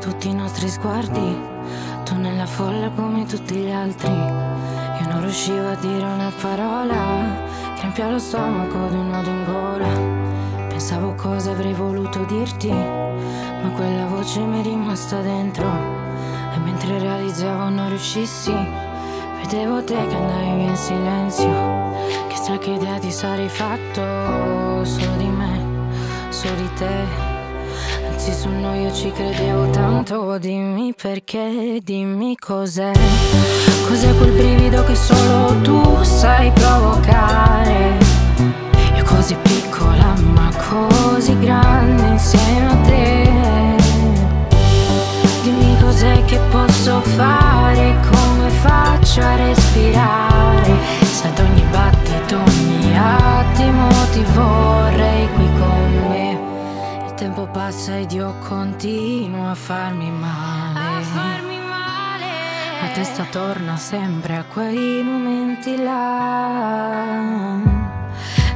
tutti i nostri sguardi, tu nella folla come tutti gli altri. Io non riuscivo a dire una parola, che lo stomaco di un nodo in gola. Pensavo cosa avrei voluto dirti, ma quella voce mi è rimasta dentro. E mentre realizzavo non riuscissi, vedevo te che andavi via in silenzio. Che stracca idea ti sarei fatto solo di me, solo di te. Su noi io ci credevo tanto. Dimmi perché, dimmi cos'è. Cos'è quel brivido che solo tu sai provocare? Io così piccola ma così grande insieme a te. Dimmi cos'è che posso fare Come faccio a respirare? Se ad ogni battito, ogni attimo ti vorrei qui con me tempo passa ed io continuo a farmi male. A farmi male. La testa torna sempre a quei momenti là.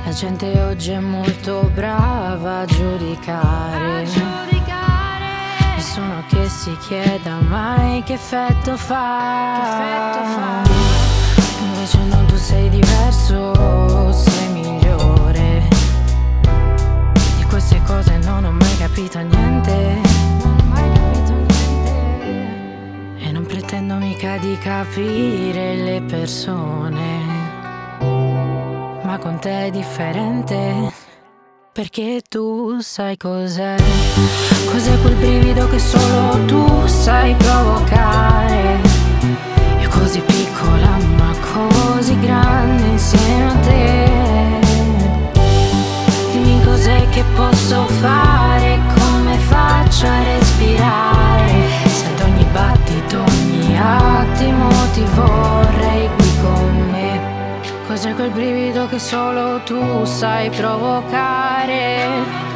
La gente oggi è molto brava a giudicare. A giudicare. Nessuno che si chieda mai che effetto fa. Che effetto fa. Invece no, tu sei diverso, capito niente. E non pretendo mica di capire le persone. Ma con te è differente. Perché tu sai cos'è? Cos'è quel brivido che solo battito, ogni attimo ti vorrei qui con me. Cos'è quel brivido che solo tu sai provocare?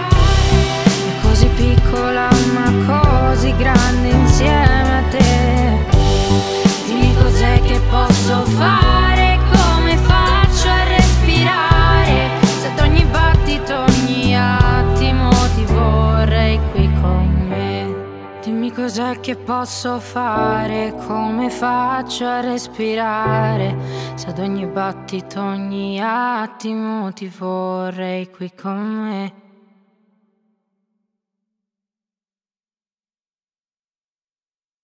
Cos'è che posso fare, come faccio a respirare, se ad ogni battito, ogni attimo ti vorrei qui con me.